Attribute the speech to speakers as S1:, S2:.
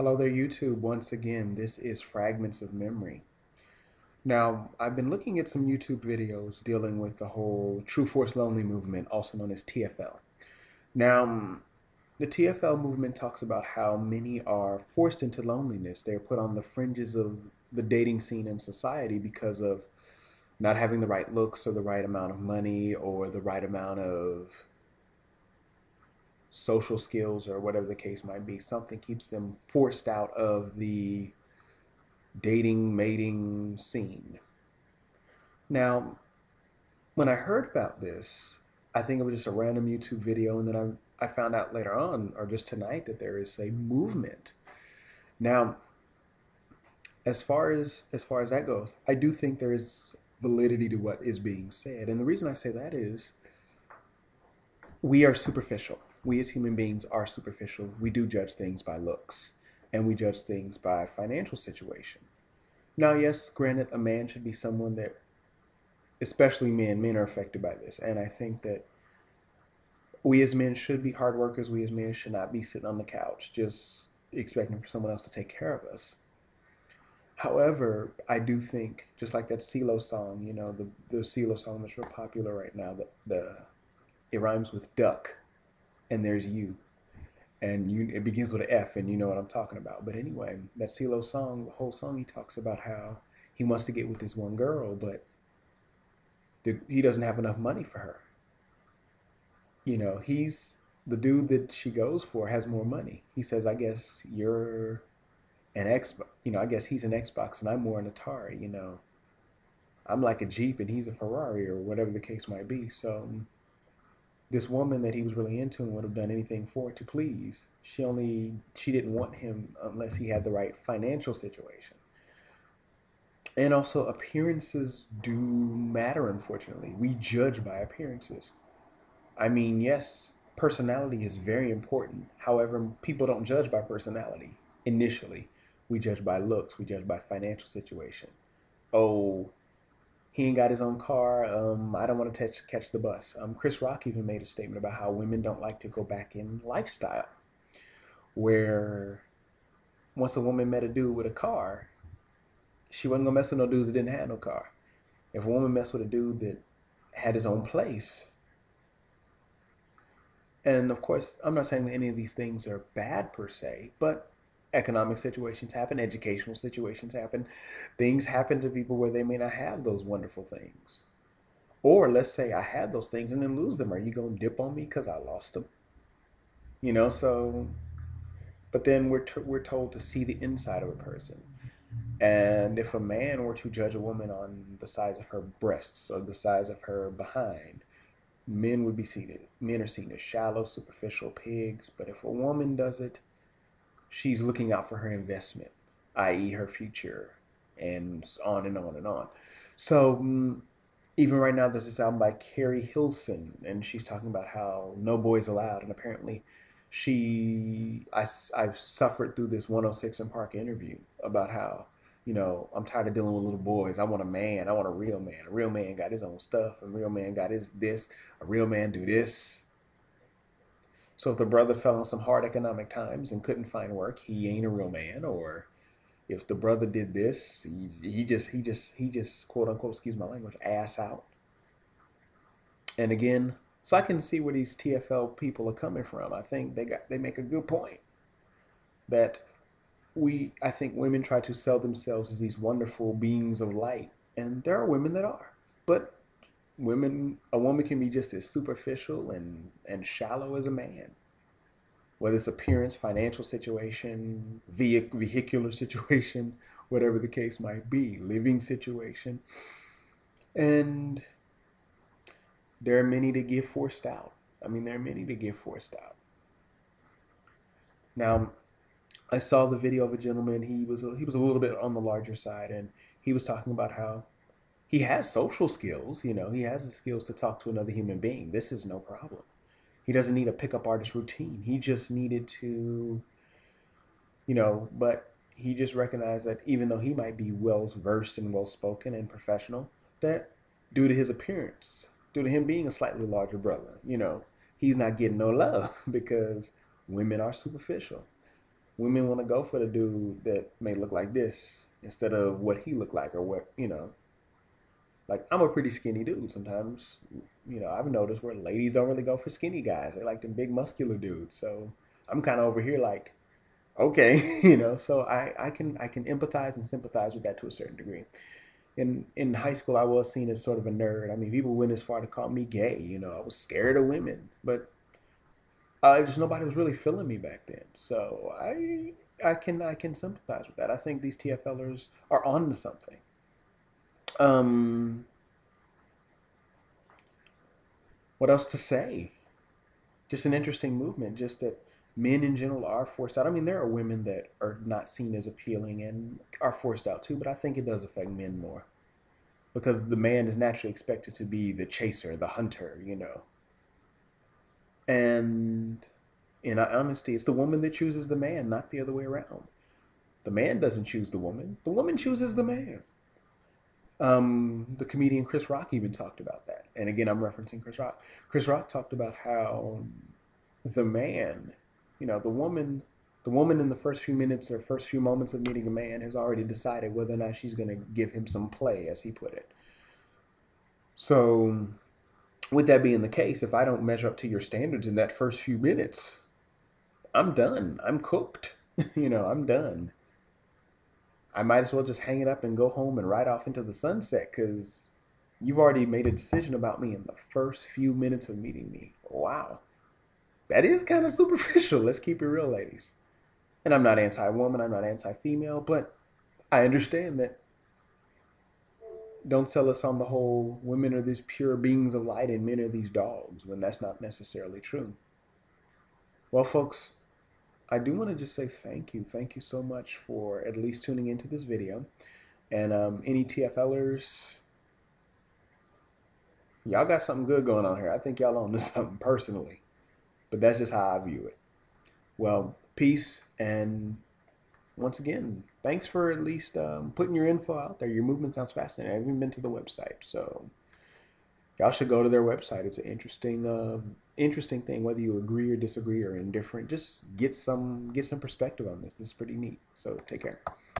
S1: Hello there, YouTube. Once again, this is Fragments of Memory. Now, I've been looking at some YouTube videos dealing with the whole True Force Lonely movement, also known as TFL. Now, the TFL movement talks about how many are forced into loneliness. They're put on the fringes of the dating scene in society because of not having the right looks or the right amount of money or the right amount of social skills or whatever the case might be. Something keeps them forced out of the dating, mating scene. Now, when I heard about this, I think it was just a random YouTube video, and then I, I found out later on, or just tonight, that there is a movement. Now, as far as as far as that goes, I do think there is validity to what is being said, and the reason I say that is we are superficial we as human beings are superficial. We do judge things by looks and we judge things by financial situation. Now, yes, granted, a man should be someone that, especially men, men are affected by this. And I think that we as men should be hard workers. We as men should not be sitting on the couch just expecting for someone else to take care of us. However, I do think, just like that CeeLo song, you know, the, the CeeLo song that's real popular right now, that the it rhymes with duck and there's you. And you, it begins with an F, and you know what I'm talking about. But anyway, that CeeLo song, the whole song, he talks about how he wants to get with this one girl, but the, he doesn't have enough money for her. You know, he's the dude that she goes for has more money. He says, I guess you're an Xbox, you know, I guess he's an Xbox and I'm more an Atari, you know. I'm like a Jeep and he's a Ferrari or whatever the case might be. So this woman that he was really into and would have done anything for to please. She only she didn't want him unless he had the right financial situation. And also appearances do matter unfortunately. We judge by appearances. I mean, yes, personality is very important. However, people don't judge by personality initially. We judge by looks, we judge by financial situation. Oh, he ain't got his own car. Um, I don't want to catch catch the bus. Um, Chris Rock even made a statement about how women don't like to go back in lifestyle, where once a woman met a dude with a car, she wasn't gonna mess with no dudes that didn't have no car. If a woman messed with a dude that had his own place, and of course, I'm not saying that any of these things are bad per se, but economic situations happen, educational situations happen. Things happen to people where they may not have those wonderful things. Or let's say I have those things and then lose them. Are you going to dip on me because I lost them? You know, so, but then we're, t- we're told to see the inside of a person. And if a man were to judge a woman on the size of her breasts or the size of her behind, men would be seen men are seen as shallow, superficial pigs. But if a woman does it, she's looking out for her investment, i.e., her future, and on and on and on. So, mm, even right now, there's this album by Keri Hilson, and she's talking about how no boys allowed, and apparently, she I I've suffered through this 106 & Park interview about how you know I'm tired of dealing with little boys. I want a man. I want a real man. A real man got his own stuff. A real man got his this. A real man do this. So if the brother fell in some hard economic times and couldn't find work, he ain't a real man. Or if the brother did this, he, he just he just he just quote unquote excuse my language ass out. And again, so I can see where these TFL people are coming from. I think they got they make a good point that we I think women try to sell themselves as these wonderful beings of light, and there are women that are, but women a woman can be just as superficial and and shallow as a man. Whether it's appearance financial situation vehicular situation whatever the case might be living situation. And there are many to get forced out. I mean there are many to get forced out. Now i saw the video of a gentleman. He was a, he was a little bit on the larger side and he was talking about how he has social skills, you know, he has the skills to talk to another human being. This is no problem. He doesn't need a pickup artist routine. He just needed to, you know, but he just recognized that even though he might be well versed and well spoken and professional, that due to his appearance, due to him being a slightly larger brother, you know, he's not getting no love because women are superficial. women want to go for the dude that may look like this instead of what he looked like or what you know. Like I'm a pretty skinny dude. Sometimes, you know, I've noticed where ladies don't really go for skinny guys. They like the big muscular dudes. So I'm kind of over here like, okay, you know. So I I can I can empathize and sympathize with that to a certain degree. In in high school, I was seen as sort of a nerd. I mean, people went as far to call me gay. You know, I was scared of women, but uh, just nobody was really feeling me back then. So I I can I can sympathize with that. I think these TFLers are on to something. Um, what else to say? Just an interesting movement. Just that men in general are forced out. I mean, there are women that are not seen as appealing and are forced out too, but I think it does affect men more because the man is naturally expected to be the chaser, the hunter, you know. And in honesty, it's the woman that chooses the man, not the other way around. The man doesn't choose the woman, the woman chooses the man. Um, the comedian Chris Rock even talked about that. And again, I'm referencing Chris Rock. Chris Rock talked about how the man, you know, the woman, the woman in the first few minutes or first few moments of meeting a man has already decided whether or not she's going to give him some play, as he put it. So with that being the case, if I don't measure up to your standards in that first few minutes, I'm done. I'm cooked. you know, I'm done. I might as well just hang it up and go home and ride off into the sunset because you've already made a decision about me in the first few minutes of meeting me. Wow. That is kind of superficial. Let's keep it real, ladies. And I'm not anti woman, I'm not anti female, but I understand that don't sell us on the whole women are these pure beings of light and men are these dogs when that's not necessarily true. Well, folks, I do want to just say thank you. Thank you so much for at least tuning into this video. And um, any TFLers, y'all got something good going on here. I think y'all on something personally, but that's just how I view it. Well, peace and once again, thanks for at least um, putting your info out there. Your movement sounds fascinating. I haven't been to the website, so y'all should go to their website. It's an interesting, uh, interesting thing. Whether you agree or disagree or indifferent, just get some get some perspective on this. This is pretty neat. So take care.